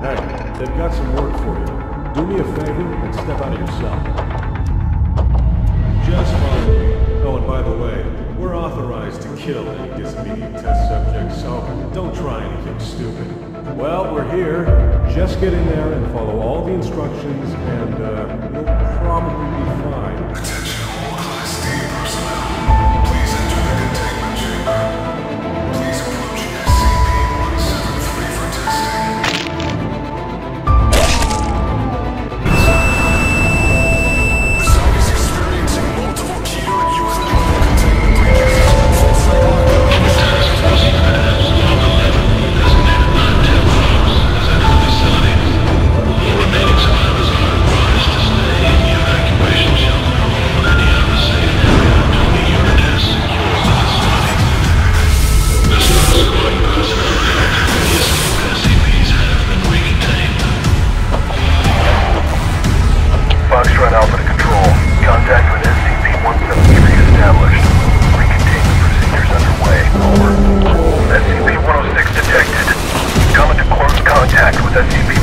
Hey, they've got some work for you. Do me a favor and step out of your cell. Just follow me. Oh, and by the way, we're authorized to kill any disobedient test subjects, so don't try anything stupid. Well, we're here. Just get in there and follow all the instructions, Foxtrot Alpha to Control. Contact with SCP-173 established. Recontainment procedures underway. Over. SCP-106 detected. Come into close contact with SCP-106.